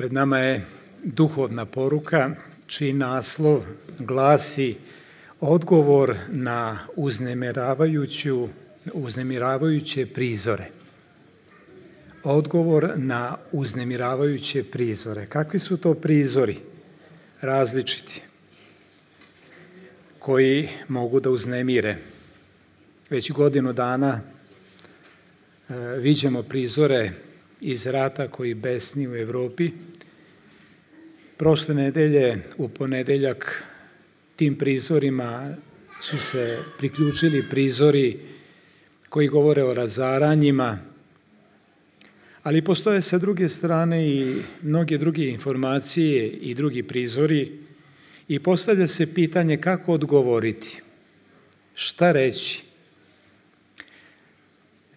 Pred nama je duhovna poruka čiji naslov glasi odgovor na uznemiravajuće prizore. Odgovor na uznemiravajuće prizore. Kakvi su to prizori? Različiti. Koji mogu da uznemire. Već godinu dana e, viđemo prizore iz rata koji besni u Evropi. Prošle nedelje, u ponedeljak, tim prizorima su se priključili prizori koji govore o razaranjima, ali postoje sa druge strane i mnoge druge informacije i drugi prizori i postavlja se pitanje kako odgovoriti, šta reći.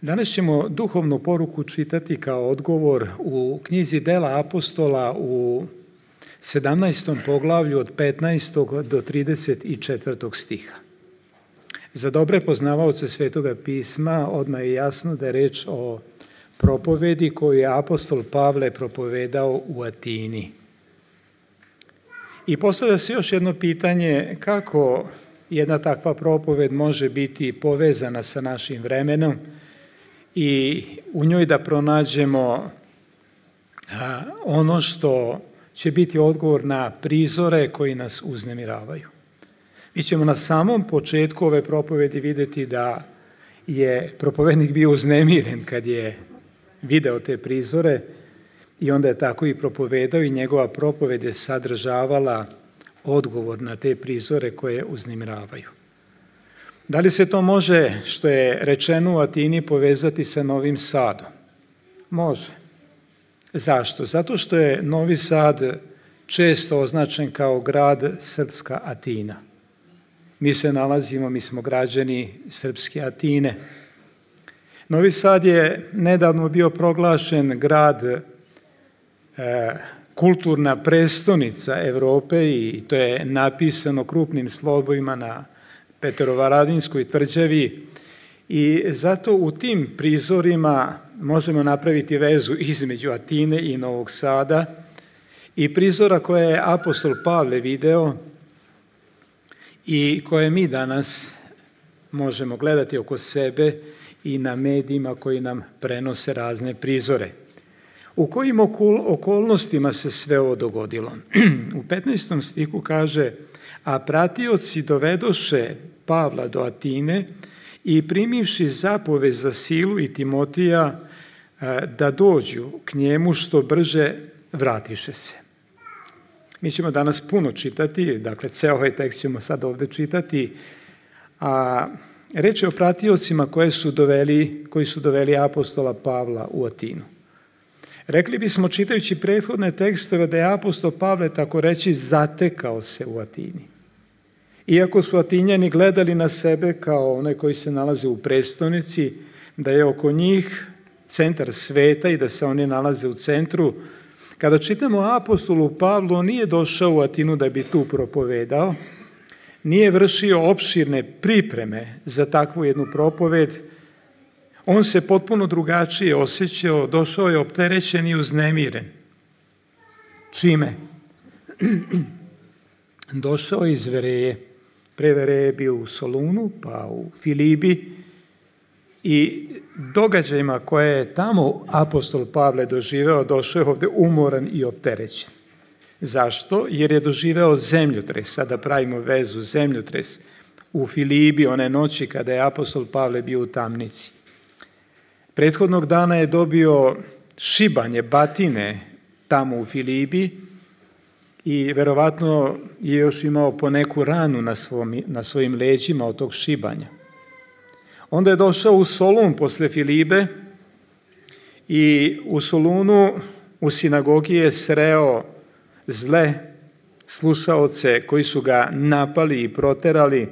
Danas ćemo duhovnu poruku čitati kao odgovor u knjizi Dela apostola u 17. poglavlju od 15. do 34. stiha. Za dobre poznavaoce Svetoga pisma odmah je jasno da je reč o propovedi koju je apostol Pavle propovedao u Atini. I postavlja se još jedno pitanje kako jedna takva propoved može biti povezana sa našim vremenom i u njoj da pronađemo ono što će biti odgovor na prizore koji nas uznemiravaju. Mi ćemo na samom početku ove propovedi videti da je propovednik bio uznemiren kad je video te prizore i onda je tako i propovedao i njegova propoved je sadržavala odgovor na te prizore koje uznemiravaju. Da li se to može, što je rečeno u Atini, povezati sa Novim Sadom? Može. Zašto? Zato što je Novi Sad često označen kao grad Srpska Atina. Mi se nalazimo, mi smo građani Srpske Atine. Novi Sad je nedavno bio proglašen grad e, kulturna prestonica Evrope i to je napisano krupnim slobojima na Petrovaradinskoj tvrđavi i zato u tim prizorima možemo napraviti vezu između Atine i Novog Sada i prizora koje je apostol Pavle video i koje mi danas možemo gledati oko sebe i na medijima koji nam prenose razne prizore. U kojim okolnostima se sve ovo dogodilo? U 15. stiku kaže, a pratioci dovedoše Pavla do Atine i primivši zapove za Silu i Timotija da dođu k njemu što brže vratiše se. Mi ćemo danas puno čitati, dakle, ceo ovaj tekst ćemo sad ovde čitati, a reč je o pratiocima koje su doveli, koji su doveli apostola Pavla u Atinu. Rekli bismo, čitajući prethodne tekstove, da je apostol Pavle, tako reći, zatekao se u Atini. Iako su Atinjani gledali na sebe kao one koji se nalaze u prestonici, da je oko njih centar sveta i da se oni nalaze u centru, kada čitamo apostolu Pavlu, on nije došao u Atinu da bi tu propovedao, nije vršio opširne pripreme za takvu jednu propoved, on se potpuno drugačije osjećao, došao je opterećen i uznemiren. Čime? došao iz Vereje. Pre Vereje je bio u Solunu, pa u Filibi i događajima koje je tamo apostol Pavle doživeo, došao je ovde umoran i opterećen. Zašto? Jer je doživeo zemljotres, sada pravimo vezu, zemljotres u Filibi, one noći kada je apostol Pavle bio u tamnici. Prethodnog dana je dobio šibanje batine tamo u Filibi i verovatno je još imao po neku ranu na, svom, na svojim leđima od tog šibanja. Onda je došao u Solun posle Filibe i u Solunu u sinagogi je sreo zle slušaoce koji su ga napali i proterali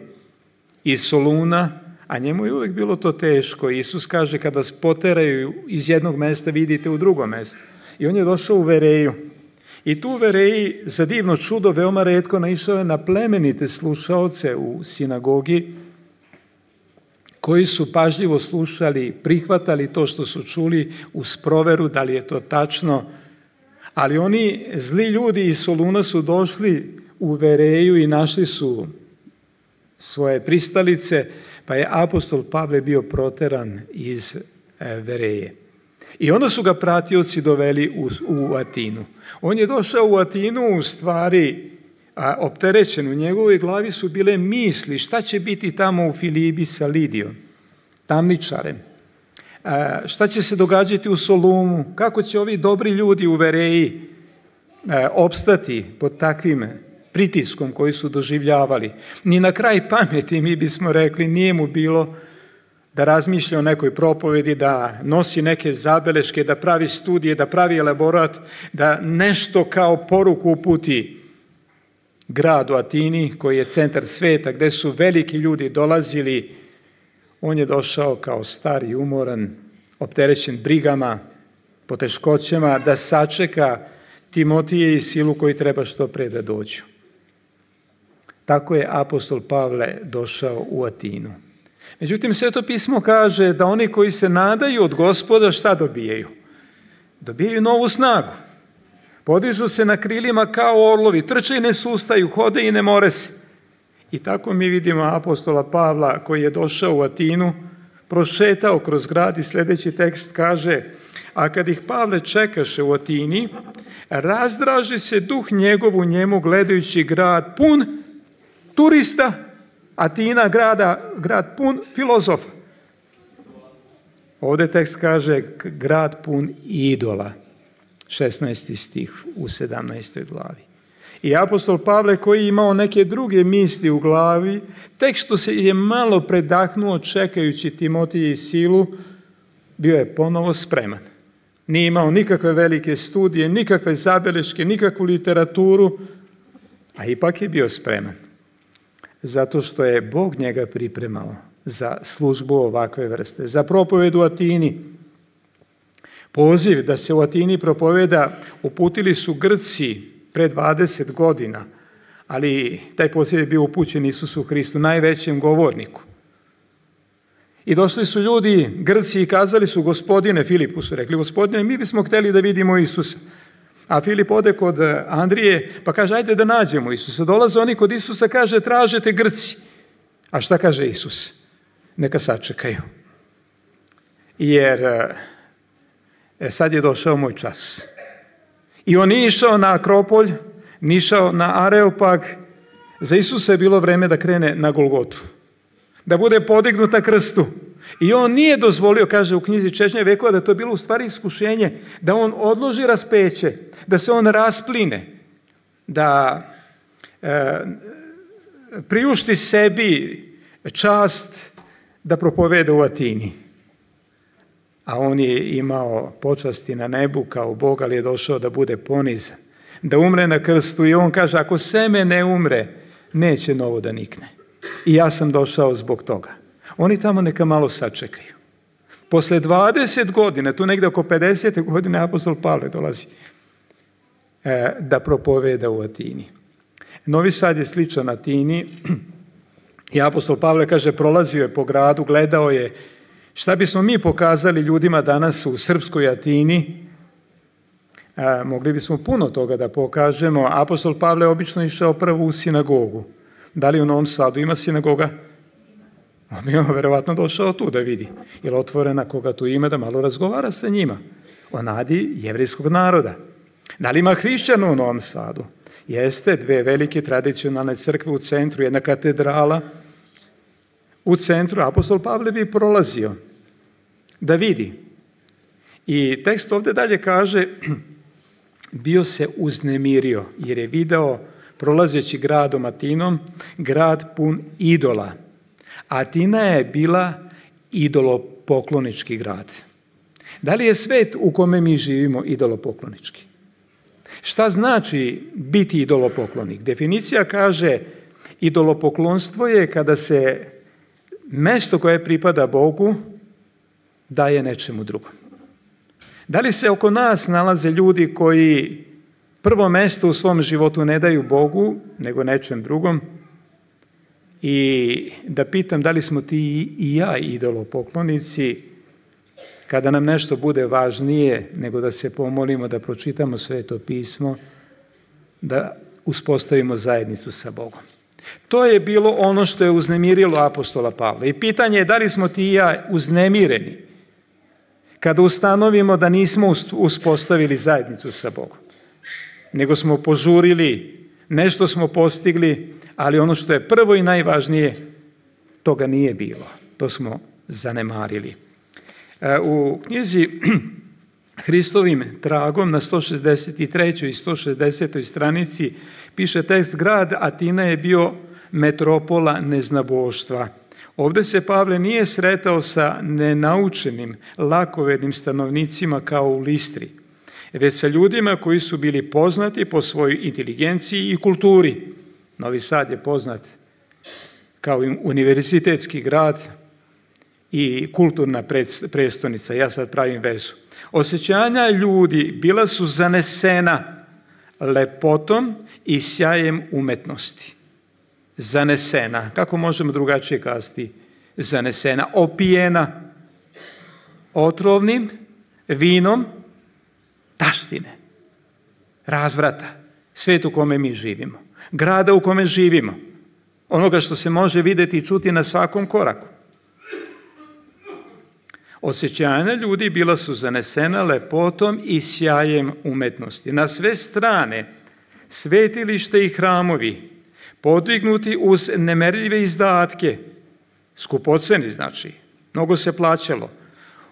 iz Soluna, a njemu je uvek bilo to teško. Isus kaže kada vas poteraju iz jednog mesta vidite u drugo mesto. I on je došao u Vereju. I tu u Vereji za divno čudo veoma redko naišao je na plemenite slušaoce u sinagogi koji su pažljivo slušali, prihvatali to što su čuli uz proveru da li je to tačno, Ali oni zli ljudi iz Soluna su došli u Vereju i našli su svoje pristalice, pa je apostol Pavle bio proteran iz e, Vereje. I onda su ga pratioci doveli u, u Atinu. On je došao u Atinu u stvari a, opterećen. U njegovoj glavi su bile misli šta će biti tamo u Filibi sa Lidijom, tamničarem. Šta će se događati u Solumu, kako će ovi dobri ljudi u Vereji opstati pod takvim pritiskom koji su doživljavali. Ni na kraj pameti mi bismo rekli nije mu bilo da razmišlja o nekoj propovedi, da nosi neke zabeleške, da pravi studije, da pravi elaborat, da nešto kao poruku uputi gradu Atini, koji je centar sveta, gde su veliki ljudi dolazili. On je došao kao stari, umoran, opterećen brigama, poteškoćama, da sačeka Timotije i silu koji treba što pre da dođu. Tako je apostol Pavle došao u Atinu. Međutim, Sveto pismo kaže da oni koji se nadaju od gospoda šta dobijaju? Dobijaju novu snagu. Podižu se na krilima kao orlovi, trče i ne sustaju, hode i ne more se. I tako mi vidimo apostola Pavla koji je došao u Atinu, prošetao kroz grad i sljedeći tekst kaže a kad ih Pavle čekaše u Atini, razdraži se duh njegov u njemu gledajući grad pun turista, Atina grada, grad pun filozofa. Ovdje tekst kaže grad pun idola. 16. stih u 17. glavi. I apostol Pavle koji je imao neke druge misli u glavi, tek što se je malo predahnuo čekajući Timotije i silu, bio je ponovo spreman. Nije imao nikakve velike studije, nikakve zabeleške, nikakvu literaturu, a ipak je bio spreman. Zato što je Bog njega pripremao za službu ovakve vrste, za propoved u Atini, Poziv da se u Atini propoveda uputili su Grci pre 20 godina, ali taj poziv je bio upućen Isusu Hristu, najvećem govorniku. I došli su ljudi, Grci, i kazali su, gospodine, Filipu su rekli, gospodine, mi bismo hteli da vidimo Isusa. A Filip ode kod Andrije, pa kaže, ajde da nađemo Isusa. Dolaze oni kod Isusa, kaže, tražete Grci. A šta kaže Isus? Neka sačekaju. Jer E sad je došao moj čas. I on išao na Akropolj, nije na Areopag. Za Isusa je bilo vreme da krene na Golgotu. Da bude podignuta krstu. I on nije dozvolio, kaže u knjizi Češnje vekova, da to je bilo u stvari iskušenje, da on odloži raspeće, da se on raspline, da e, priušti sebi čast da propoveda u Atini a on je imao počasti na nebu kao Bog, ali je došao da bude ponizan, da umre na krstu i on kaže, ako seme ne umre, neće novo da nikne. I ja sam došao zbog toga. Oni tamo neka malo sačekaju. Posle 20 godina, tu negde oko 50. godine, apostol Pavle dolazi e, da propoveda u Atini. Novi Sad je sličan Atini i apostol Pavle kaže, prolazio je po gradu, gledao je Šta bismo mi pokazali ljudima danas u Srpskoj Atini? A, mogli bismo puno toga da pokažemo. Apostol Pavle obično išao prvo u sinagogu. Da li u Novom Sadu ima sinagoga? On bi verovatno došao tu da vidi. Je li otvorena koga tu ima da malo razgovara sa njima? O nadi jevrijskog naroda. Da li ima hrišćana u Novom Sadu? Jeste, dve velike tradicionalne crkve u centru, jedna katedrala, u centru, apostol Pavle bi prolazio da vidi. I tekst ovde dalje kaže, bio se uznemirio jer je video prolazeći gradom Atinom, grad pun idola. Atina je bila idolopoklonički grad. Da li je svet u kome mi živimo idolopoklonički? Šta znači biti idolopoklonik? Definicija kaže idolopoklonstvo je kada se mesto koje pripada Bogu daje nečemu drugom. Da li se oko nas nalaze ljudi koji prvo mesto u svom životu ne daju Bogu, nego nečem drugom? I da pitam da li smo ti i ja idolopoklonici, kada nam nešto bude važnije nego da se pomolimo, da pročitamo sveto pismo, da uspostavimo zajednicu sa Bogom. To je bilo ono što je uznemirilo apostola Pavla. I pitanje je da li smo ti i ja uznemireni kada ustanovimo da nismo uspostavili zajednicu sa Bogom, nego smo požurili, nešto smo postigli, ali ono što je prvo i najvažnije, toga nije bilo. To smo zanemarili. E, u knjizi Hristovim tragom na 163. i 160. stranici piše tekst grad Atina je bio metropola neznaboštva. Ovdje se Pavle nije sretao sa nenaučenim, lakovernim stanovnicima kao u Listri, već sa ljudima koji su bili poznati po svojoj inteligenciji i kulturi. Novi Sad je poznat kao univerzitetski grad i kulturna prestonica. Ja sad pravim vezu. Osjećanja ljudi bila su zanesena lepotom i sjajem umetnosti. Zanesena. Kako možemo drugačije kazati? Zanesena. Opijena otrovnim vinom taštine, razvrata, svet u kome mi živimo, grada u kome živimo, onoga što se može vidjeti i čuti na svakom koraku. Osjećanja ljudi bila su zanesena lepotom i sjajem umetnosti. Na sve strane svetilište i hramovi podignuti uz nemerljive izdatke, skupoceni znači, mnogo se plaćalo,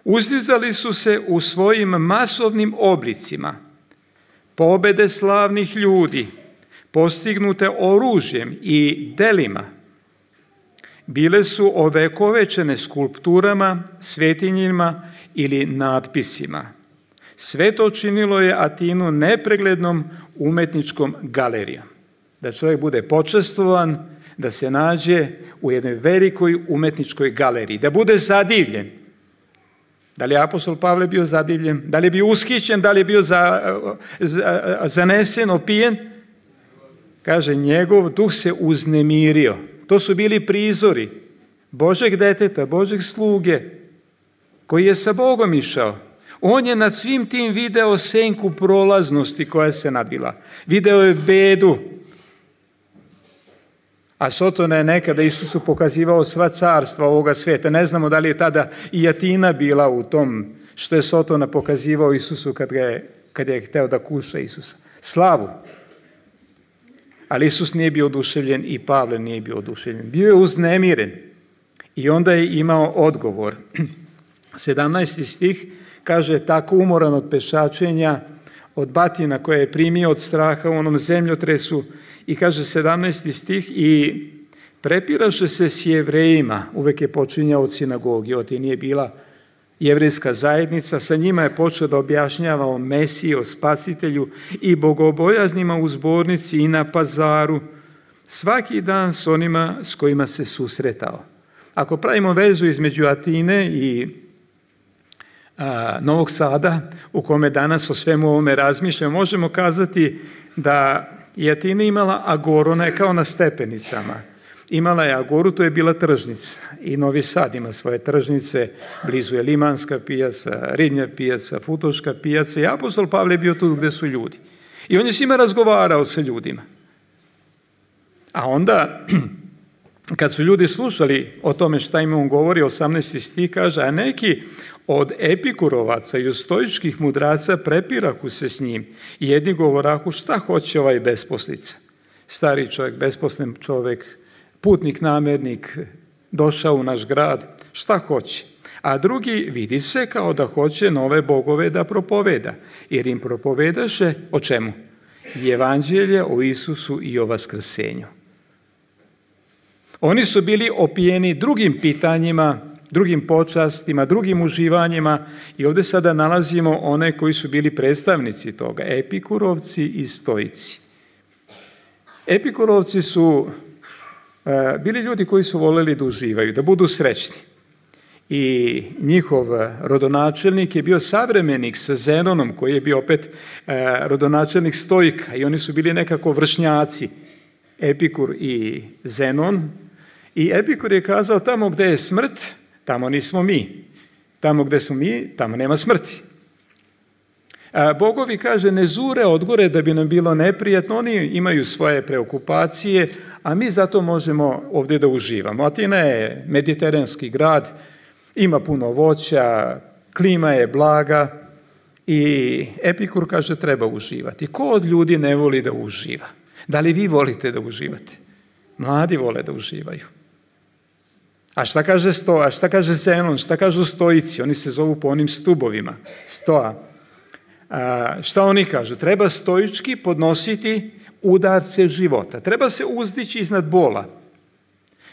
uzdizali su se u svojim masovnim oblicima, pobede slavnih ljudi, postignute oružjem i delima, bile su ovekovečene skulpturama, svetinjima ili natpisima. Sve to činilo je Atinu nepreglednom umetničkom galerijom. Da čovjek bude počestovan, da se nađe u jednoj velikoj umetničkoj galeriji, da bude zadivljen. Da li je apostol Pavle bio zadivljen? Da li je bio ushićen? Da li je bio za, za, zanesen, opijen? Kaže, njegov duh se uznemirio. To su bili prizori Božeg deteta, Božeg sluge, koji je sa Bogom išao. On je nad svim tim video senku prolaznosti koja se nadvila. Video je bedu. A Sotona je nekada Isusu pokazivao sva carstva ovoga svijeta. Ne znamo da li je tada i Jatina bila u tom što je Sotona pokazivao Isusu kad, je, kad je hteo da kuša Isusa. Slavu. Ali Isus nije bio oduševljen i Pavle nije bio oduševljen. Bio je uznemiren. I onda je imao odgovor. 17. stih kaže tako umoran od pešačenja, od batina koje je primio od straha u onom zemljotresu i kaže 17. stih i prepiraše se s jevrejima, uvek je počinjao od sinagogi, od nije bila jevrijska zajednica, sa njima je počeo da objašnjava o Mesiji, o spasitelju i bogobojaznima u zbornici i na pazaru, svaki dan s onima s kojima se susretao. Ako pravimo vezu između Atine i a, Novog Sada, u kome danas o svemu ovome razmišljamo, možemo kazati da je Atina imala agoru, ona je kao na stepenicama. Imala je Agoru, to je bila tržnica. I Novi Sad ima svoje tržnice, blizu je Limanska pijaca, Rimlja pijaca, Futoška pijaca i apostol Pavle je bio tu gdje su ljudi. I on je s njima razgovarao sa ljudima. A onda, kad su ljudi slušali o tome šta im on govori, 18. stih kaže, a neki od epikurovaca i stojičkih mudraca prepiraku se s njim. Jedni govoraku šta hoće ovaj besposlica. Stari čovjek, besposlen čovjek, putnik, namernik, došao u naš grad, šta hoće? A drugi vidi se kao da hoće nove bogove da propoveda, jer im propovedaše o čemu? Evanđelje o Isusu i o Vaskrsenju. Oni su bili opijeni drugim pitanjima, drugim počastima, drugim uživanjima i ovdje sada nalazimo one koji su bili predstavnici toga, epikurovci i stojici. Epikurovci su bili ljudi koji su voljeli da uživaju, da budu srećni. I njihov rodonačelnik je bio savremenik sa Zenonom, koji je bio opet e, rodonačelnik Stojka i oni su bili nekako vršnjaci, Epikur i Zenon. I Epikur je kazao tamo gdje je smrt, tamo nismo mi. Tamo gdje smo mi, tamo nema smrti. Bogovi, kaže, ne zure odgore da bi nam bilo neprijatno, oni imaju svoje preokupacije, a mi zato možemo ovdje da uživamo. Atina je mediteranski grad, ima puno voća, klima je blaga i Epikur kaže treba uživati. Ko od ljudi ne voli da uživa? Da li vi volite da uživate? Mladi vole da uživaju. A šta kaže Stoa, šta kaže Zenon, šta kažu stoici? Oni se zovu po onim stubovima. Stoa. Šta oni kažu? Treba stoički podnositi udarce života. Treba se uzdići iznad bola.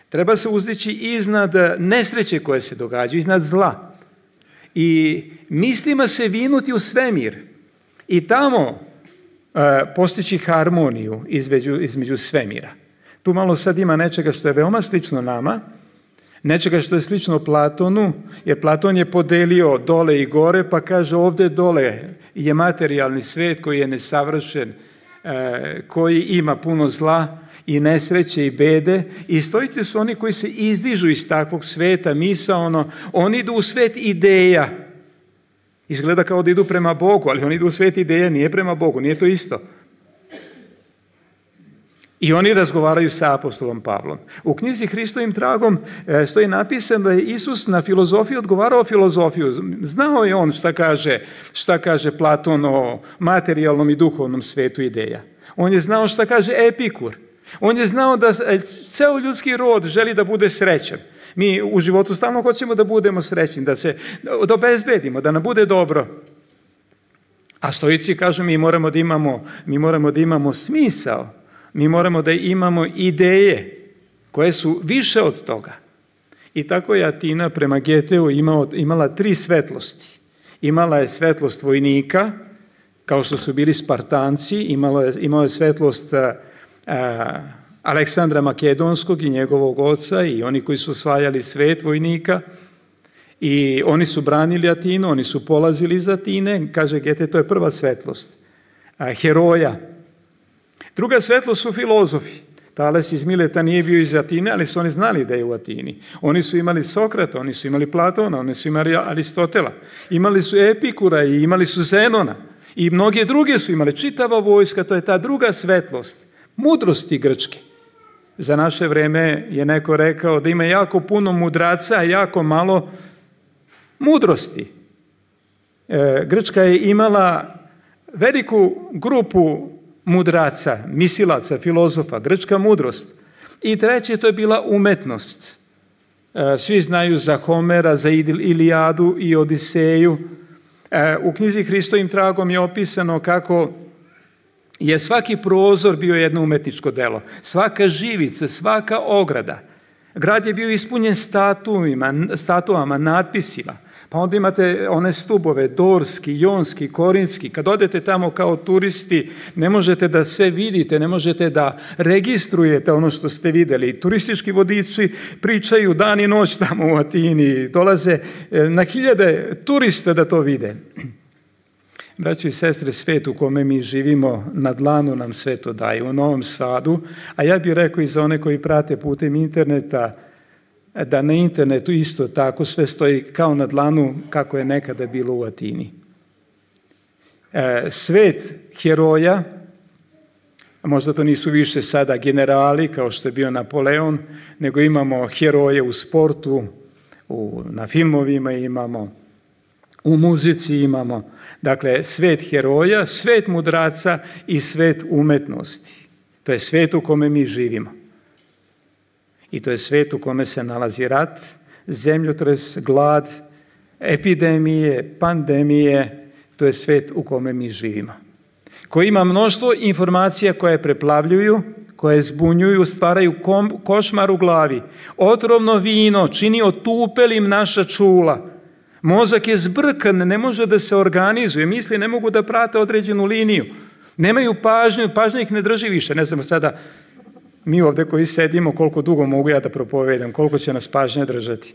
Treba se uzdići iznad nesreće koje se događaju, iznad zla. I mislima se vinuti u svemir. I tamo postići harmoniju između, između svemira. Tu malo sad ima nečega što je veoma slično nama, nečega što je slično Platonu, jer Platon je podelio dole i gore, pa kaže ovdje dole je materijalni svet koji je nesavršen, e, koji ima puno zla i nesreće i bede i stojice su oni koji se izdižu iz takvog sveta, ono, oni idu u svet ideja. Izgleda kao da idu prema Bogu, ali oni idu u svet ideja, nije prema Bogu, nije to isto. I oni razgovaraju sa apostolom Pavlom. U knjizi Hristovim tragom e, stoji napisano da je Isus na filozofiju odgovarao filozofiju. Znao je on šta kaže, šta kaže Platon o materijalnom i duhovnom svetu ideja. On je znao šta kaže Epikur. On je znao da e, ceo ljudski rod želi da bude srećan. Mi u životu stalno hoćemo da budemo srećni, da se da obezbedimo, da nam bude dobro. A stojici kažu mi moramo da imamo, mi moramo da imamo smisao mi moramo da imamo ideje koje su više od toga. I tako je Atina prema Geteu imala tri svetlosti. Imala je svetlost vojnika, kao što su bili Spartanci, imala je, imala je svetlost Aleksandra Makedonskog i njegovog oca i oni koji su osvajali svet vojnika i oni su branili Atinu, oni su polazili iz Atine, kaže Gete, to je prva svetlost. heroja, Druga svetlost su filozofi. Tales iz Mileta nije bio iz Atine, ali su oni znali da je u Atini. Oni su imali Sokrata, oni su imali Platona, oni su imali Aristotela. Imali su Epikura i imali su Zenona. I mnoge druge su imali. Čitava vojska, to je ta druga svetlost. Mudrosti Grčke. Za naše vreme je neko rekao da ima jako puno mudraca, a jako malo mudrosti. E, Grčka je imala veliku grupu mudraca, misilaca, filozofa, grčka mudrost. I treće, to je bila umetnost. E, svi znaju za Homera, za Ilijadu i Odiseju. E, u knjizi Hristovim tragom je opisano kako je svaki prozor bio jedno umetničko delo. Svaka živica, svaka ograda. Grad je bio ispunjen statuama, natpisima. Pa onda imate one stubove, dorski, jonski, korinski. Kad odete tamo kao turisti, ne možete da sve vidite, ne možete da registrujete ono što ste vidjeli. Turistički vodiči pričaju dan i noć tamo u Atini, dolaze e, na hiljade turista da to vide. Braći i sestre, svet u kome mi živimo, na dlanu nam sve to daje, u Novom Sadu, a ja bih rekao i za one koji prate putem interneta, da na internetu isto tako sve stoji kao na dlanu kako je nekada bilo u Atini. E, svet heroja, možda to nisu više sada generali kao što je bio Napoleon, nego imamo heroje u sportu, u, na filmovima imamo, u muzici imamo. Dakle, svet heroja, svet mudraca i svet umetnosti. To je svet u kome mi živimo. I to je svet u kome se nalazi rat, zemljotres, glad, epidemije, pandemije, to je svet u kome mi živimo. Koji ima mnoštvo informacija koje preplavljuju, koje zbunjuju, stvaraju košmar u glavi. Otrovno vino čini otupelim naša čula. Mozak je zbrkan, ne može da se organizuje, misli ne mogu da prate određenu liniju. Nemaju pažnju, pažnja ih ne drži više. Ne znam sada mi ovdje koji sedimo, koliko dugo mogu ja da propovedam, koliko će nas pažnja držati.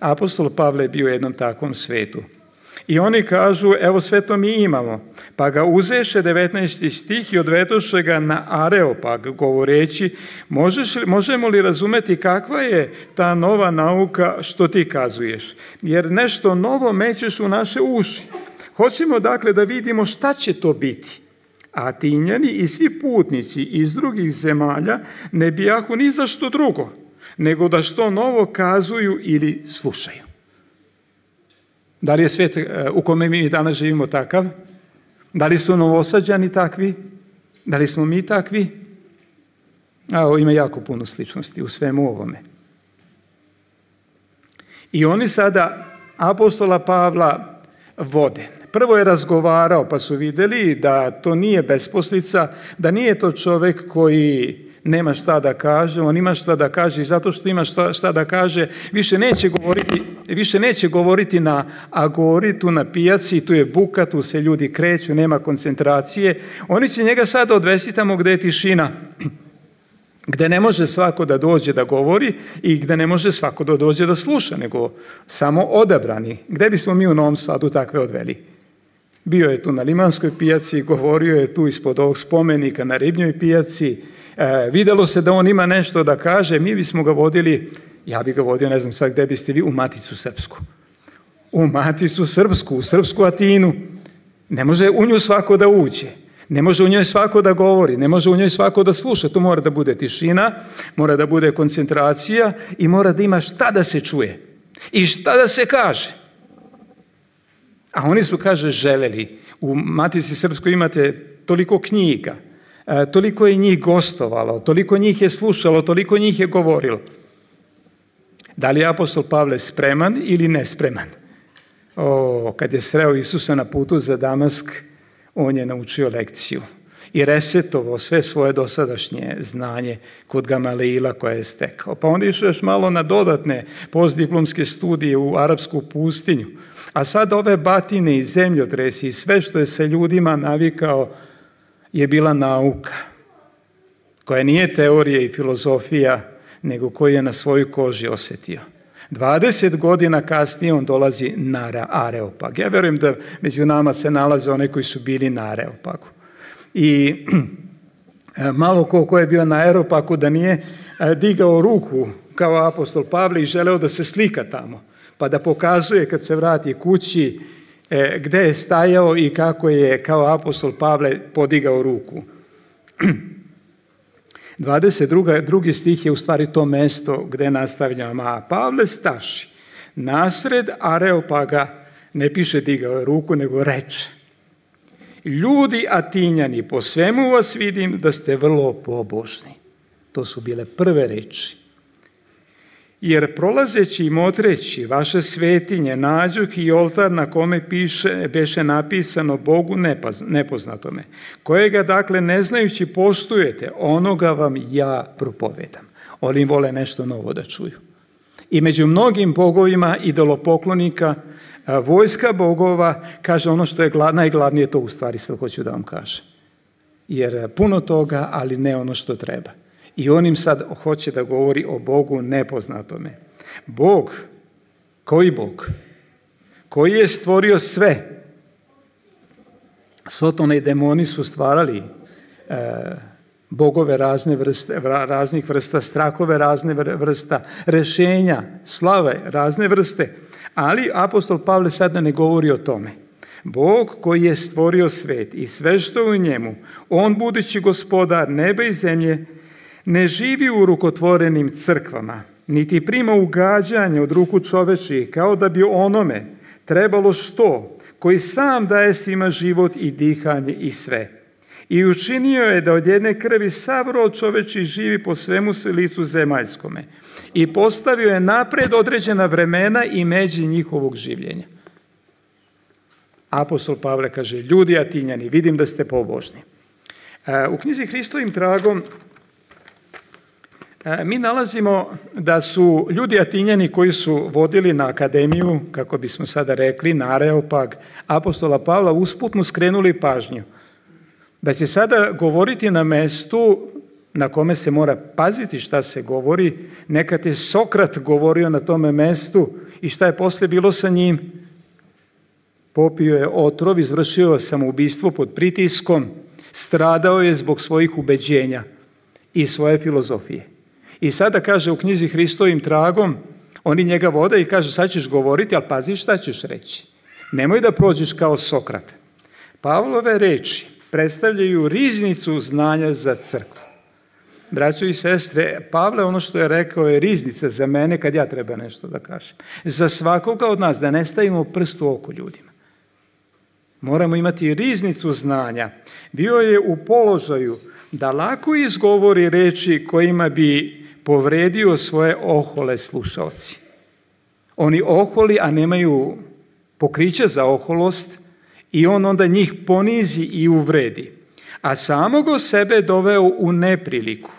Apostol Pavle je bio u jednom takvom svetu. I oni kažu, evo sve to mi imamo. Pa ga uzeše 19. stih i odvedoše ga na Areopag, govoreći, možeš, možemo li razumeti kakva je ta nova nauka što ti kazuješ? Jer nešto novo mećeš u naše uši. Hoćemo dakle da vidimo šta će to biti. A Tinjani i svi putnici iz drugih zemalja ne bijahu ni za što drugo, nego da što novo kazuju ili slušaju. Da li je svijet e, u kome mi danas živimo takav? Da li su novosađani takvi? Da li smo mi takvi? A, ima jako puno sličnosti u svemu ovome. I oni sada apostola Pavla vode. Prvo je razgovarao pa su vidjeli da to nije besposlica, da nije to čovjek koji nema šta da kaže, on ima šta da kaže i zato što ima šta, šta da kaže više neće govoriti, više neće govoriti na agori, tu na pijaci, tu je buka, tu se ljudi kreću, nema koncentracije. Oni će njega sada odvesti tamo gdje je tišina, gdje ne može svako da dođe da govori i gdje ne može svako da dođe da sluša, nego samo odabrani. Gdje bismo mi u Novom Sadu takve odveli? Bio je tu na Limanskoj pijaci, govorio je tu ispod ovog spomenika na Ribnjoj pijaci, e, vidjelo se da on ima nešto da kaže, mi bismo ga vodili, ja bi ga vodio, ne znam sad gdje biste vi, u Maticu Srpsku. U Maticu Srpsku, u Srpsku Atinu. Ne može u nju svako da uđe. Ne može u njoj svako da govori, ne može u njoj svako da sluša. Tu mora da bude tišina, mora da bude koncentracija i mora da ima šta da se čuje. I šta da se kaže. A oni su, kaže, želeli. U Matici Srpskoj imate toliko knjiga, e, toliko je njih gostovalo, toliko njih je slušalo, toliko njih je govorilo. Da li je apostol Pavle spreman ili nespreman? O, kad je sreo Isusa na putu za Damask, on je naučio lekciju i resetovo sve svoje dosadašnje znanje kod Gamalila koje je stekao. Pa onda išao još malo na dodatne postdiplomske studije u arapsku pustinju. A sad ove batine i zemljotresi i sve što je se ljudima navikao je bila nauka koja nije teorija i filozofija, nego koju je na svojoj koži osjetio. 20 godina kasnije on dolazi na Areopag. Ja vjerujem da među nama se nalaze one koji su bili na Areopagu. I malo ko, ko je bio na Areopagu da nije e, digao ruku kao apostol Pavle i želeo da se slika tamo pa da pokazuje kad se vrati kući e, gdje je stajao i kako je kao apostol Pavle podigao ruku. 22. drugi stih je u stvari to mesto gdje nastavljamo. A Pavle staši nasred Areopaga ne piše digao ruku, nego reče. Ljudi Atinjani, po svemu vas vidim da ste vrlo pobožni. To su bile prve reči jer prolazeći i motreći vaše svetinje nađuk i oltar na kome piše, beše napisano Bogu nepoznatome, kojega dakle ne znajući poštujete, onoga vam ja propovedam. Oni vole nešto novo da čuju. I među mnogim bogovima idolopoklonika, vojska bogova kaže ono što je najglavnije, to u stvari sad hoću da vam kažem. Jer puno toga, ali ne ono što treba. I on im sad hoće da govori o Bogu nepoznatome. Bog, koji Bog? Koji je stvorio sve? Sotone i demoni su stvarali e, bogove razne vrste, raznih vrsta, strakove razne vrsta, rešenja, slave razne vrste. Ali apostol Pavle sada ne govori o tome. Bog koji je stvorio svet i sve što u njemu, on budući gospodar neba i zemlje, ne živi u rukotvorenim crkvama, niti prima ugađanje od ruku čovečih, kao da bi onome trebalo što, koji sam daje svima život i dihanje i sve. I učinio je da od jedne krvi sav rod čoveči živi po svemu licu zemaljskome. I postavio je napred određena vremena i međi njihovog življenja. Apostol Pavle kaže, ljudi atinjani, vidim da ste pobožni. E, u knjizi Hristovim tragom E, mi nalazimo da su ljudi Atinjani koji su vodili na akademiju, kako bismo sada rekli, na Areopag, apostola Pavla, usput mu skrenuli pažnju. Da će sada govoriti na mestu na kome se mora paziti šta se govori. Nekad je Sokrat govorio na tome mestu i šta je poslije bilo sa njim. popio je otrov, izvršio samoubistvo pod pritiskom, stradao je zbog svojih ubeđenja i svoje filozofije. I sada kaže u knjizi Hristovim tragom, oni njega vode i kaže sad ćeš govoriti, ali pazi šta ćeš reći. Nemoj da prođeš kao Sokrat. Pavlove reči predstavljaju riznicu znanja za crkvu. Braćo i sestre, Pavle ono što je rekao je riznica za mene kad ja treba nešto da kažem. Za svakoga od nas, da ne stavimo prst u oko ljudima. Moramo imati riznicu znanja. Bio je u položaju da lako izgovori reči kojima bi povredio svoje ohole slušalci. Oni oholi, a nemaju pokriće za oholost i on onda njih ponizi i uvredi. A samogo sebe doveo u nepriliku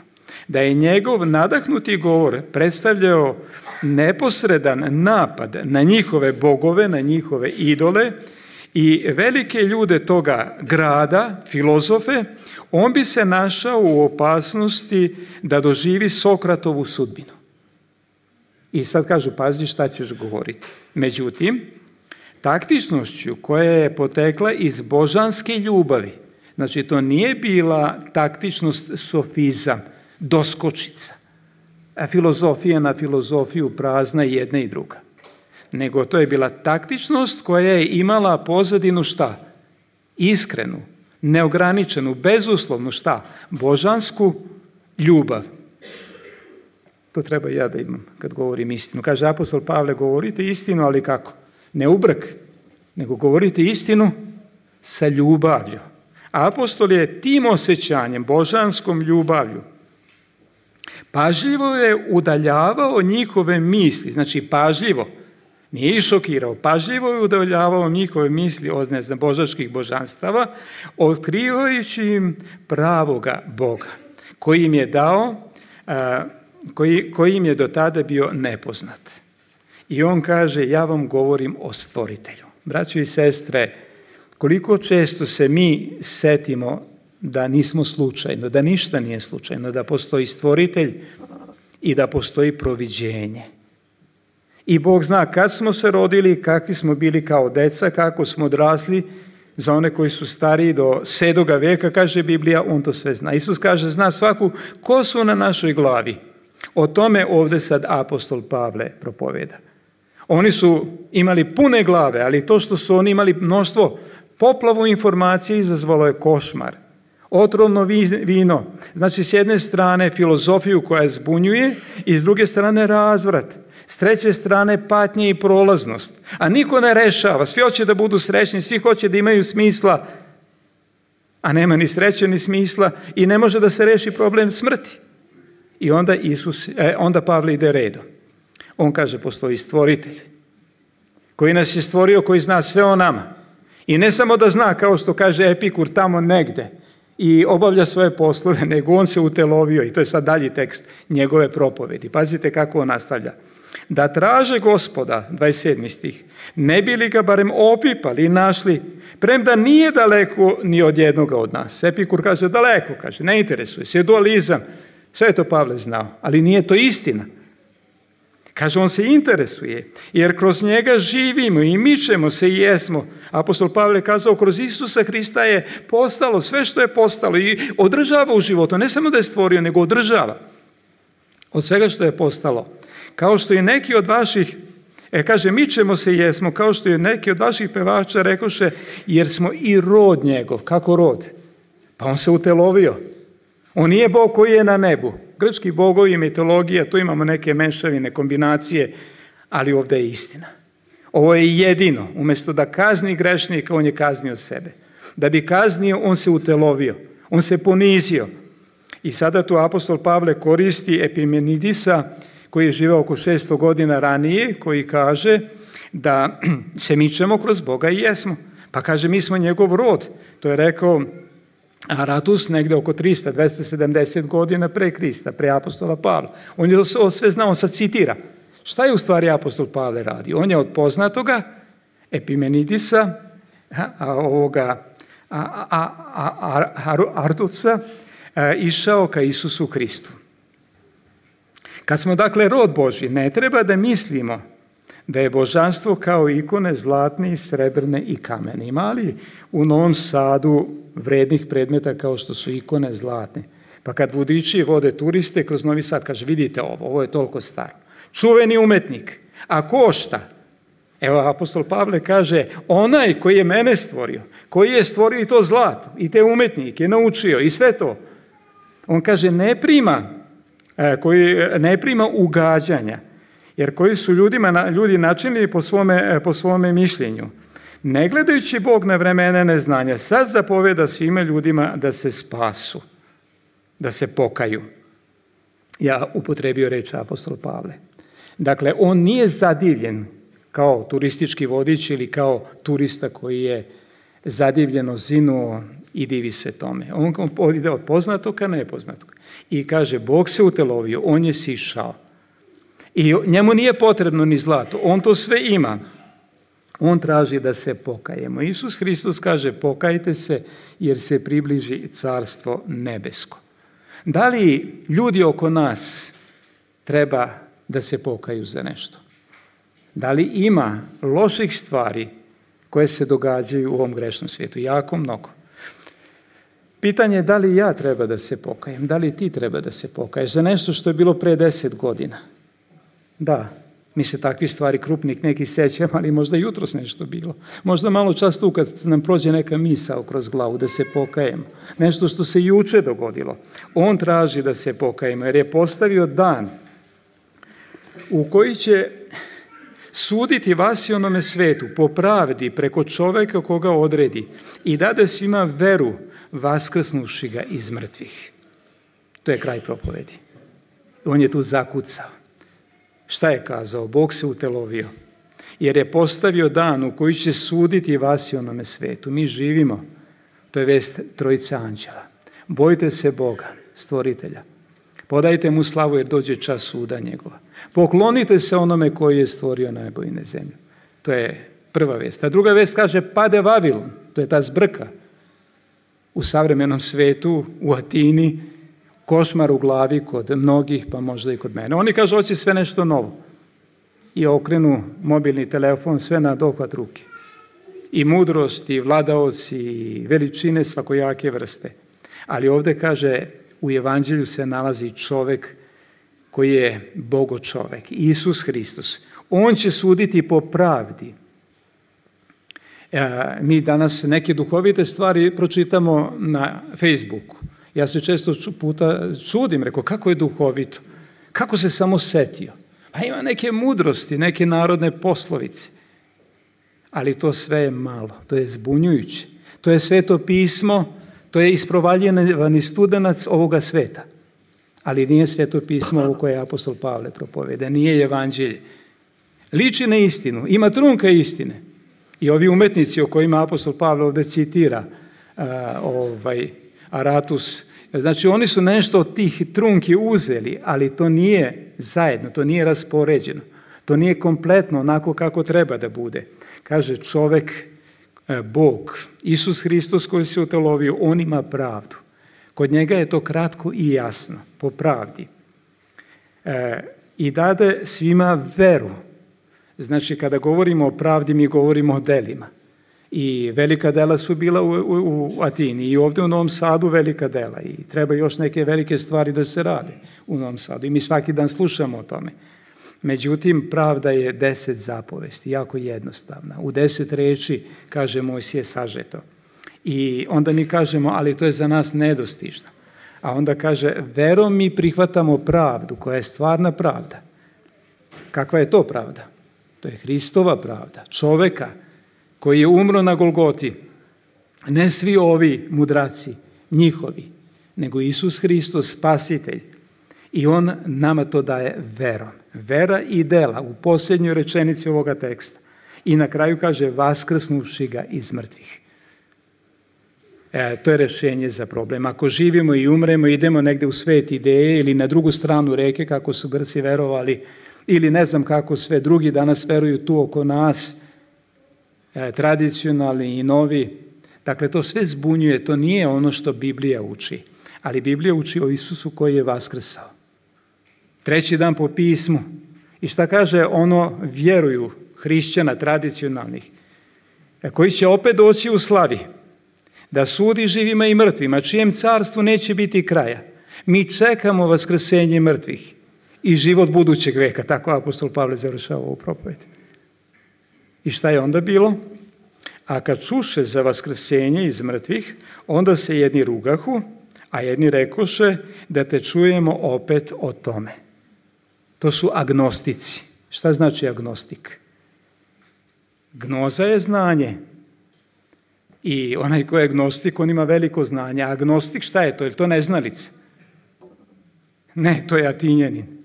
da je njegov nadahnuti govor predstavljao neposredan napad na njihove bogove, na njihove idole i velike ljude toga grada, filozofe, on bi se našao u opasnosti da doživi Sokratovu sudbinu. I sad kažu, pazi šta ćeš govoriti. Međutim, taktičnošću koja je potekla iz božanske ljubavi, znači to nije bila taktičnost sofizam, doskočica, filozofija na filozofiju prazna jedna i druga. Nego to je bila taktičnost koja je imala pozadinu šta? Iskrenu, neograničenu, bezuslovnu šta? Božansku ljubav. To treba ja da imam kad govorim istinu. Kaže apostol Pavle, govorite istinu, ali kako? Ne ubrk, nego govorite istinu sa ljubavlju. Apostol je tim osjećanjem, božanskom ljubavlju, pažljivo je udaljavao njihove misli, znači pažljivo, nije ih šokirao, pažljivo je udaljavao njihove misli od ne znam, božačkih božanstava, otkrivajući im pravoga Boga, koji im je dao, koji, koji im je do tada bio nepoznat. I on kaže, ja vam govorim o stvoritelju. Braćo i sestre, koliko često se mi setimo da nismo slučajno, da ništa nije slučajno, da postoji stvoritelj i da postoji proviđenje. I Bog zna kad smo se rodili, kakvi smo bili kao deca, kako smo odrasli, za one koji su stariji do sedoga veka, kaže Biblija, on to sve zna. Isus kaže, zna svaku kosu na našoj glavi. O tome ovdje sad apostol Pavle propoveda. Oni su imali pune glave, ali to što su oni imali mnoštvo poplavu informacije izazvalo je košmar. Otrovno vino. Znači, s jedne strane filozofiju koja zbunjuje i s druge strane razvrat. S treće strane patnje i prolaznost. A niko ne rešava. Svi hoće da budu srećni, svi hoće da imaju smisla. A nema ni sreće ni smisla i ne može da se reši problem smrti. I onda, Isus, e, onda Pavle ide redom. On kaže, postoji stvoritelj koji nas je stvorio, koji zna sve o nama. I ne samo da zna, kao što kaže Epikur, tamo negde, i obavlja svoje poslove, nego on se utelovio i to je sad dalji tekst njegove propovedi. Pazite kako on nastavlja. Da traže gospoda, 27. stih, ne bi li ga barem opipali i našli, premda nije daleko ni od jednoga od nas. Epikur kaže daleko, kaže, ne interesuje se, dualizam. Sve je to Pavle znao, ali nije to istina. Kaže, on se interesuje, jer kroz njega živimo i mičemo se i jesmo. Apostol Pavle kazao, kroz Isusa Hrista je postalo sve što je postalo i održava u životu. Ne samo da je stvorio, nego održava. Od svega što je postalo. Kao što i neki od vaših, e, kaže, mičemo se i jesmo, kao što je neki od vaših pevača rekoše, jer smo i rod njegov. Kako rod? Pa on se utelovio. On nije Bog koji je na nebu. Grčki bogovi i mitologija, tu imamo neke mešavine, kombinacije, ali ovdje je istina. Ovo je jedino, umjesto da kazni grešnika, on je kaznio sebe. Da bi kaznio, on se utelovio, on se ponizio. I sada tu apostol Pavle koristi Epimenidisa, koji je živao oko 600 godina ranije, koji kaže da se mičemo kroz Boga i jesmo. Pa kaže, mi smo njegov rod. To je rekao Aratus negde oko 300, 270 godina pre Krista, pre apostola Pavla. On je to sve znao, on sad citira. Šta je u stvari apostol Pavle radi? On je od poznatoga Epimenidisa, a, ovoga, a, a, Artusa, išao ka Isusu Hristu. Kad smo dakle rod Boži, ne treba da mislimo da je božanstvo kao ikone zlatne, srebrne i kamene. Ima li u Novom Sadu vrednih predmeta kao što su ikone zlatne? Pa kad vodiči vode turiste kroz Novi Sad, kaže vidite ovo, ovo je toliko staro. Čuveni umetnik, a košta? Evo apostol Pavle kaže, onaj koji je mene stvorio, koji je stvorio i to zlato, i te umetnike, naučio i sve to. On kaže, ne prima, e, koji ne prima ugađanja, jer koji su ljudima, ljudi načinili po svome, po svome mišljenju. Ne gledajući Bog na vremene neznanja, sad zapoveda svime ljudima da se spasu, da se pokaju. Ja upotrebio reč apostol Pavle. Dakle, on nije zadivljen kao turistički vodič ili kao turista koji je zadivljeno zinuo i divi se tome. On ide od poznatog ka nepoznatog. I kaže, Bog se utelovio, on je sišao. I njemu nije potrebno ni zlato, on to sve ima. On traži da se pokajemo. Isus Hristos kaže pokajte se jer se približi carstvo nebesko. Da li ljudi oko nas treba da se pokaju za nešto? Da li ima loših stvari koje se događaju u ovom grešnom svijetu? Jako mnogo. Pitanje je da li ja treba da se pokajem, da li ti treba da se pokaješ za nešto što je bilo pre deset godina. Da, mi se takvi stvari krupnik neki sećamo, ali možda jutros nešto bilo. Možda malo čas tu kad nam prođe neka misao kroz glavu da se pokajemo. Nešto što se juče dogodilo. On traži da se pokajemo jer je postavio dan u koji će suditi vas i onome svetu po pravdi preko čoveka koga odredi i dade svima veru vaskrsnuši ga iz mrtvih. To je kraj propovedi. On je tu zakucao. Šta je kazao? Bog se utelovio. Jer je postavio dan u koji će suditi vas i onome svetu. Mi živimo. To je vest trojica anđela. Bojte se Boga, stvoritelja. Podajte mu slavu jer dođe čas suda njegova. Poklonite se onome koji je stvorio najbolji na zemlju. To je prva vest. A druga vest kaže pade Vavilon. To je ta zbrka. U savremenom svetu, u Atini, košmar u glavi kod mnogih, pa možda i kod mene. Oni kažu, hoće sve nešto novo. I okrenu mobilni telefon sve na dohvat ruke. I mudrost, i vladaoci, i veličine svakojake vrste. Ali ovde kaže, u evanđelju se nalazi čovek koji je Bogo čovek, Isus Hristos. On će suditi po pravdi. E, mi danas neke duhovite stvari pročitamo na Facebooku. Ja se često puta čudim, reko, kako je duhovito? Kako se samo setio? A ima neke mudrosti, neke narodne poslovice. Ali to sve je malo, to je zbunjujuće. To je sveto pismo, to je isprovaljeni studenac ovoga sveta. Ali nije sveto pismo ovo koje je apostol Pavle propoveda, nije evanđelje. Liči na istinu, ima trunka istine. I ovi umetnici o kojima apostol Pavle ovde citira, ovaj, Aratus, znači oni su nešto od tih trunki uzeli, ali to nije zajedno, to nije raspoređeno. To nije kompletno onako kako treba da bude. Kaže čovek, e, Bog, Isus Hristos koji se utelovio, on ima pravdu. Kod njega je to kratko i jasno, po pravdi. E, I dade svima veru. Znači, kada govorimo o pravdi, mi govorimo o delima. I velika dela su bila u, u, u Atini i ovde u Novom Sadu velika dela i treba još neke velike stvari da se rade u Novom Sadu i mi svaki dan slušamo o tome. Međutim, pravda je deset zapovesti, jako jednostavna. U deset reči, kaže Mojsije, sažeto. I onda mi kažemo, ali to je za nas nedostižno. A onda kaže, verom mi prihvatamo pravdu, koja je stvarna pravda. Kakva je to pravda? To je Hristova pravda, čoveka, koji je umro na Golgoti, ne svi ovi mudraci, njihovi, nego Isus Hristos, spasitelj. I on nama to daje verom. Vera i dela u posljednjoj rečenici ovoga teksta. I na kraju kaže, vaskrsnuši ga iz mrtvih. E, to je rešenje za problem. Ako živimo i umremo, idemo negde u svet ideje ili na drugu stranu reke, kako su Grci verovali, ili ne znam kako sve drugi danas veruju tu oko nas, tradicionalni i novi. Dakle, to sve zbunjuje, to nije ono što Biblija uči. Ali Biblija uči o Isusu koji je vaskrsao. Treći dan po pismu I šta kaže ono vjeruju hrišćana tradicionalnih, e, koji će opet doći u slavi, da sudi živima i mrtvima, čijem carstvu neće biti kraja. Mi čekamo vaskrsenje mrtvih i život budućeg veka. Tako apostol Pavle završava ovu propoved. I šta je onda bilo? A kad čuše za vaskrsenje iz mrtvih, onda se jedni rugahu, a jedni rekoše da te čujemo opet o tome. To su agnostici. Šta znači agnostik? Gnoza je znanje. I onaj ko je agnostik, on ima veliko znanje. A agnostik šta je to? Je to neznalica? Ne, to je atinjanin.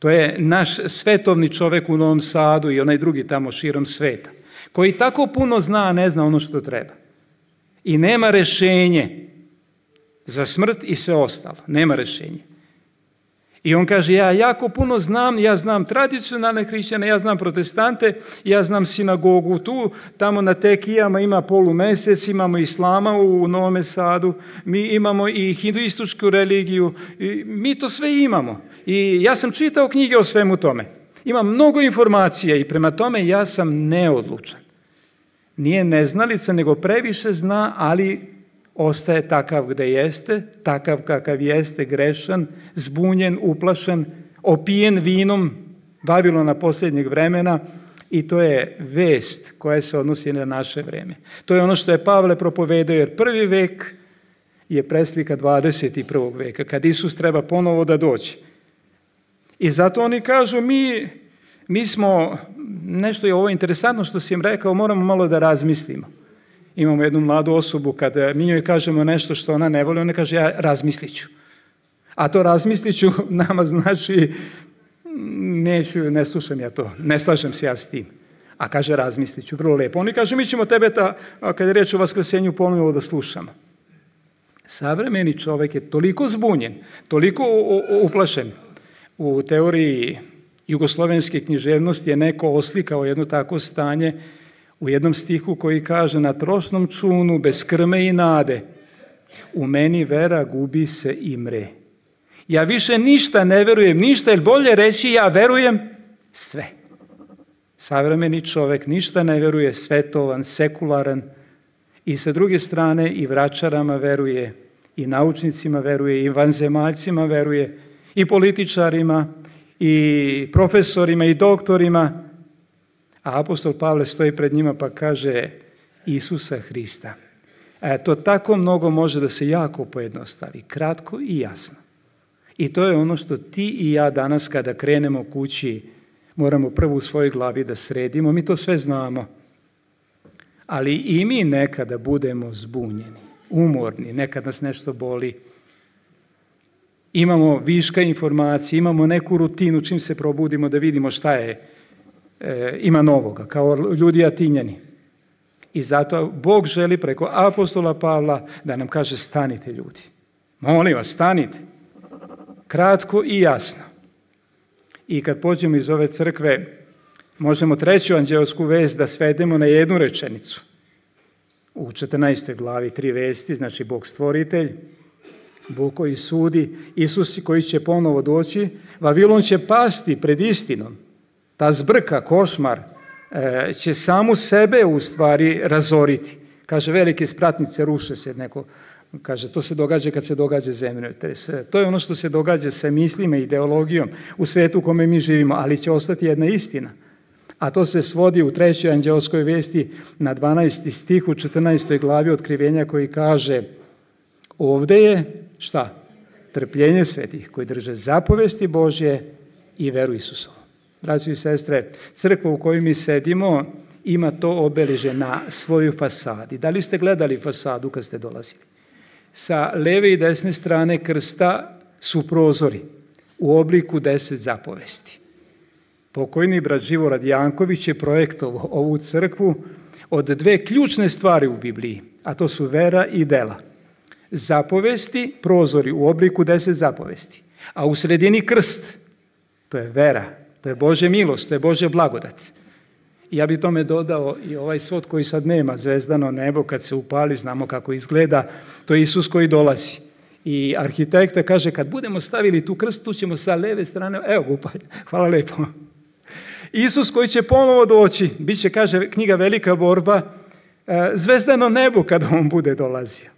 To je naš svetovni čovek u Novom Sadu i onaj drugi tamo širom sveta. Koji tako puno zna, a ne zna ono što treba. I nema rešenje za smrt i sve ostalo. Nema rešenja. I on kaže, ja jako puno znam, ja znam tradicionalne hrišćane, ja znam protestante, ja znam sinagogu tu, tamo na Tekijama ima polumesec, imamo islama u Novome Sadu, mi imamo i hinduističku religiju, i mi to sve imamo. I ja sam čitao knjige o svemu tome. Imam mnogo informacija i prema tome ja sam neodlučan. Nije neznalica, nego previše zna, ali ostaje takav gde jeste, takav kakav jeste, grešan, zbunjen, uplašen, opijen vinom Babilona posljednjeg vremena i to je vest koja se odnosi na naše vreme. To je ono što je Pavle propovedao, jer prvi vek je preslika 21. veka, kad Isus treba ponovo da dođe. I zato oni kažu, mi, mi smo, nešto je ovo interesantno što si im rekao, moramo malo da razmislimo imamo jednu mladu osobu, kada mi njoj kažemo nešto što ona ne voli, ona kaže ja razmislit ću. A to razmislit ću nama znači neću, ne slušam ja to, ne slažem se ja s tim. A kaže razmislit ću, vrlo lepo. Oni kaže mi ćemo tebe, ta, kada je reč o vaskrsenju, ponovno da slušamo. Savremeni čovek je toliko zbunjen, toliko uplašen. U teoriji jugoslovenske književnosti je neko oslikao jedno tako stanje u jednom stihu koji kaže na trošnom čunu bez krme i nade u meni vera gubi se i mre. Ja više ništa ne verujem, ništa, jer bolje reći ja verujem sve. Savremeni čovek ništa ne veruje, svetovan, sekularan i sa druge strane i vračarama veruje, i naučnicima veruje, i vanzemaljcima veruje, i političarima, i profesorima, i doktorima, a apostol Pavle stoji pred njima pa kaže Isusa Hrista. E, to tako mnogo može da se jako pojednostavi, kratko i jasno. I to je ono što ti i ja danas kada krenemo kući moramo prvo u svojoj glavi da sredimo. Mi to sve znamo. Ali i mi nekada budemo zbunjeni, umorni, nekad nas nešto boli. Imamo viška informacije, imamo neku rutinu čim se probudimo da vidimo šta je e, ima novoga, kao ljudi atinjani. I zato Bog želi preko apostola Pavla da nam kaže stanite ljudi. Molim vas, stanite. Kratko i jasno. I kad pođemo iz ove crkve, možemo treću anđelsku vest da svedemo na jednu rečenicu. U 14. glavi tri vesti, znači Bog stvoritelj, Bog koji sudi, Isus koji će ponovo doći, Vavilon će pasti pred istinom, ta zbrka, košmar, e, će samu sebe u stvari razoriti. Kaže, velike spratnice ruše se, neko kaže, to se događa kad se događa zemljotres. To je ono što se događa sa mislima i ideologijom u svetu u kome mi živimo, ali će ostati jedna istina. A to se svodi u trećoj anđelskoj vesti na 12. stih u 14. glavi otkrivenja koji kaže ovde je, šta? Trpljenje svetih koji drže zapovesti Božje i veru Isusovu. Braći i sestre, crkva u kojoj mi sedimo ima to obeleže na svoju fasadi. Da li ste gledali fasadu kad ste dolazili? Sa leve i desne strane krsta su prozori u obliku deset zapovesti. Pokojni brat Živorad Janković je projektovao ovu crkvu od dve ključne stvari u Bibliji, a to su vera i dela. Zapovesti, prozori u obliku deset zapovesti, a u sredini krst, to je vera, To je Bože milost, to je Bože blagodat. Ja bih tome dodao i ovaj svod koji sad nema, zvezdano nebo, kad se upali, znamo kako izgleda, to je Isus koji dolazi. I arhitekta kaže, kad budemo stavili tu krst, tu ćemo sa leve strane, evo upalje, hvala lepo. Isus koji će ponovo doći, bit će, kaže knjiga Velika borba, e, zvezdano nebo kada on bude dolazio.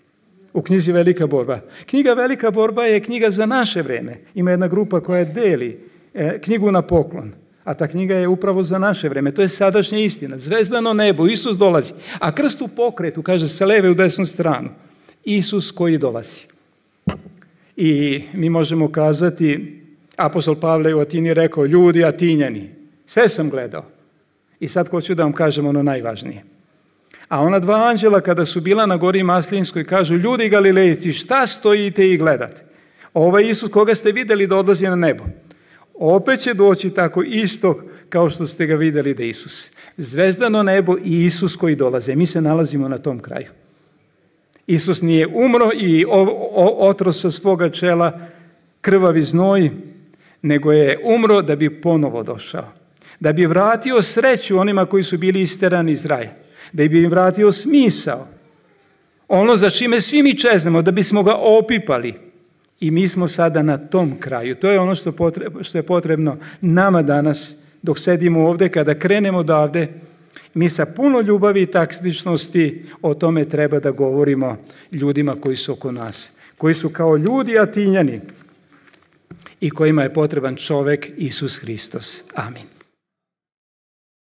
U knjizi Velika borba. Knjiga Velika borba je knjiga za naše vreme. Ima jedna grupa koja deli e, knjigu na poklon. A ta knjiga je upravo za naše vreme. To je sadašnja istina. Zvezdano nebo, Isus dolazi. A krst u pokretu, kaže, sa leve u desnu stranu. Isus koji dolazi. I mi možemo kazati, apostol Pavle u Atini rekao, ljudi Atinjani, sve sam gledao. I sad hoću da vam kažem ono najvažnije. A ona dva anđela kada su bila na gori Maslinskoj kažu, ljudi Galilejci, šta stojite i gledate? Ovaj Isus koga ste vidjeli da odlazi na nebo. Opet će doći tako isto kao što ste ga vidjeli da Isus. Zvezdano nebo i Isus koji dolaze. Mi se nalazimo na tom kraju. Isus nije umro i otro sa svoga čela krvavi znoj, nego je umro da bi ponovo došao. Da bi vratio sreću onima koji su bili isterani iz raja. Da bi im vratio smisao. Ono za čime svi mi čeznemo, da bismo ga opipali. I mi smo sada na tom kraju. To je ono što, što je potrebno nama danas dok sedimo ovdje, kada krenemo odavde, mi sa puno ljubavi i taktičnosti o tome treba da govorimo ljudima koji su oko nas. Koji su kao ljudi atinjani i kojima je potreban čovjek Isus Hristos. Amin.